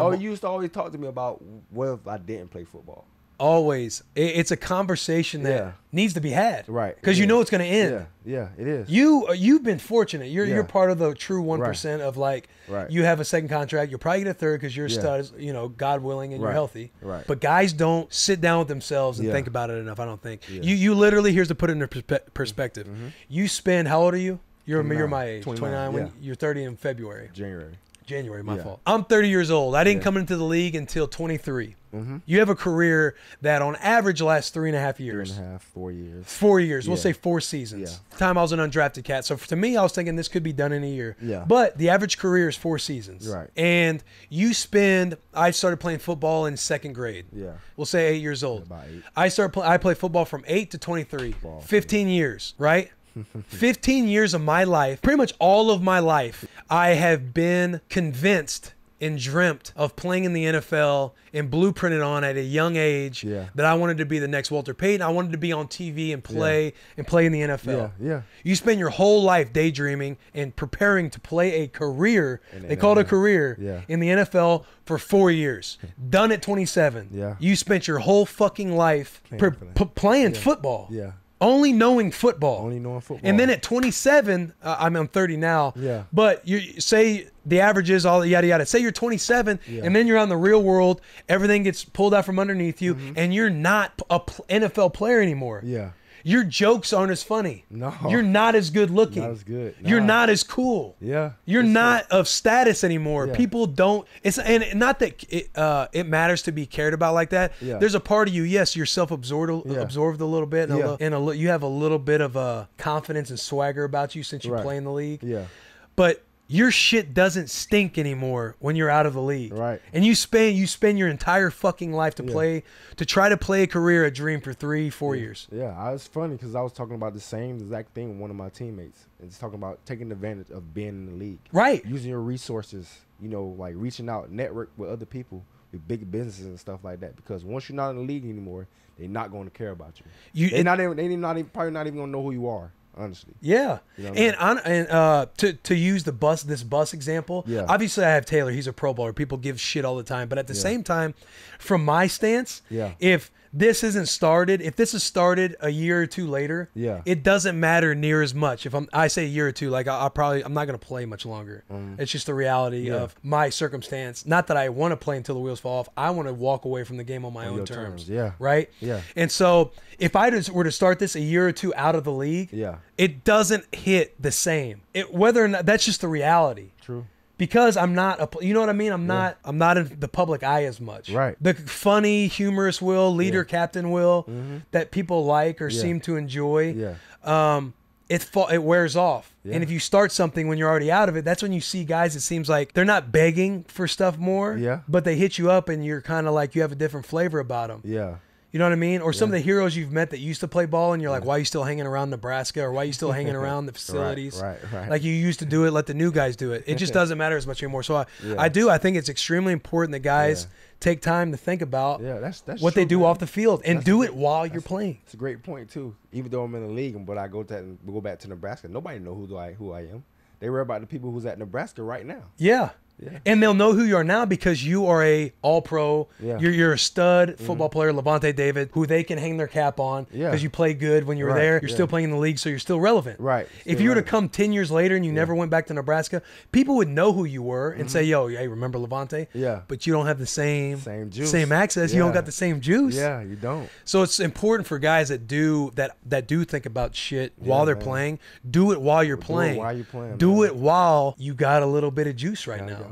Oh, you used to always talk to me about what if I didn't play football. always. It, it's a conversation that Yeah. needs to be had, Right, Because you yeah. know it's going to end. Yeah, yeah, it is. You uh, you've been fortunate. You're Yeah. you're part of the true one of like Right. you have a second contract. You'll probably get a third because you're Yeah. stud. You know, God willing, and you're healthy. Right. But guys don't sit down with themselves and think about it enough. I don't think you you literally here's to put it into perspe- perspective. You spend how old are you? You're you're my age. 29. 29, when yeah. you're 30 in February. January. January, my Yeah. fault. I'm 30 years old. I didn't Yeah. come into the league until 23. Mm-hmm. You have a career that on average lasts three and a half years. and a half, four years. Four years. We'll say four seasons. Time I was an undrafted cat. So to me, I was thinking this could be done in a year. Yeah. But the average career is four seasons. Right. And you spend. I started playing football in second grade. Yeah. We'll say eight years old. About eight. I started. Play, I played football from eight to twenty three. Ball. Fifteen years. Right. 15 years of my life, pretty much all of my life, I have been convinced and dreamt of playing in the NFL and blueprinted on at a young age Yeah. that I wanted to be the next Walter Payton. I wanted to be on TV and play and play in the NFL. Yeah, yeah. You spend your whole life daydreaming and preparing to play a career. The They call it a career Yeah. in the NFL for four years. Done at 27. Yeah. You spent your whole fucking life Playing pre- p- playing football. Yeah. Only knowing football. Only knowing football. And then at 27, uh, I'm I'm 30 now. Yeah. But you say the average is all yada yada. Say you're 27, Yeah. and then you're on the real world. Everything gets pulled out from underneath you, and you're not a NFL player anymore. Mm-hmm. Yeah. Your jokes aren't as funny. No. You're not as good looking. Not as good. You're not as cool. Yeah. You're not of status anymore. Yeah. People don't. It's and not that it uh, it matters to be cared about like that. Yeah. There's a part of you. Yes, you're self-absorbed, Yeah. absorbed a little bit, and, a, Yeah. and a, you have a little bit of uh, confidence and swagger about you since you Right. play in the league. Yeah. But your shit doesn't stink anymore when you're out of the league. Right. And you spend you spend your entire fucking life to Yeah. play to try to play a career, a dream for three, four years. Yeah, I was funny because I was talking about the same exact thing with one of my teammates. It's talking about taking advantage of being in the league, Right. using your resources. You know, like reaching out, network with other people, with big businesses and stuff like that. Because once you're not in the league anymore, they're not going to care about you. You They're not even. they're not even, probably not even gonna know who you are. Honestly. Yeah, You know what I and on, and uh, to to use the bus this bus example, Yeah. obviously I have Taylor. He's a Pro Bowler. People give shit all the time, but at the Yeah. same time, from my stance, Yeah. if this isn't started, if this is started a year or two later, Yeah. it doesn't matter near as much. If I'm, I say a year or two, like I, I probably, I'm not gonna play much longer. It's just the reality Mm. Yeah. of my circumstance. Not that I want to play until the wheels fall off. I want to walk away from the game on my On own terms. terms, yeah. Right. Yeah. And so if I just were to start this a year or two out of the league, Yeah. it doesn't hit the same. It whether or not that's just the reality. True. Because I'm not a, you know what I mean. I'm not, I'm not in the public eye as much. Right. The funny, humorous Will, leader, Yeah. captain Will, that people like or Yeah. seem to enjoy. Yeah. Um, it it wears off. Yeah. And if you start something when you're already out of it, that's when you see guys. It seems like they're not begging for stuff more. Yeah. But they hit you up, and you're kind of like you have a different flavor about them. Yeah. You know what I mean? Or some of the heroes you've met that used to play ball, and you're like, why are you still hanging around Nebraska? Or why are you still hanging around the facilities? right, right. right, Like you used to do it, let the new guys do it. It just doesn't matter as much anymore. So I, Yeah. I do. I think it's extremely important that guys Yeah. take time to think about Yeah. That's that's what they do man. off the field and That's do it while you're playing. It's a great point too. Even though I'm in the league, but I go to go back to Nebraska. Nobody know who do I who I am. They worry about the people who's at Nebraska right now. Yeah. Yeah. And they'll know who you are now because you are a all pro. Yeah. Mm-hmm. You're, you're a stud football player, Lavonte David, who they can hang their cap on Yeah. because you play good when you were Right, there. You're yeah. still playing in the league, so you're still relevant. Right, If you were to come 10 years later and you never went back to Nebraska, people would know who you were and say, yo, hey, remember Levante? Mm-hmm. Yeah. But you don't have the same, Same juice. same access. You don't got the same juice. Yeah, you don't. So it's important for guys that do that that do think about shit while they're man. playing. Do it while you're it playing. while you're playing, Do man. it while you got a little bit of juice right now.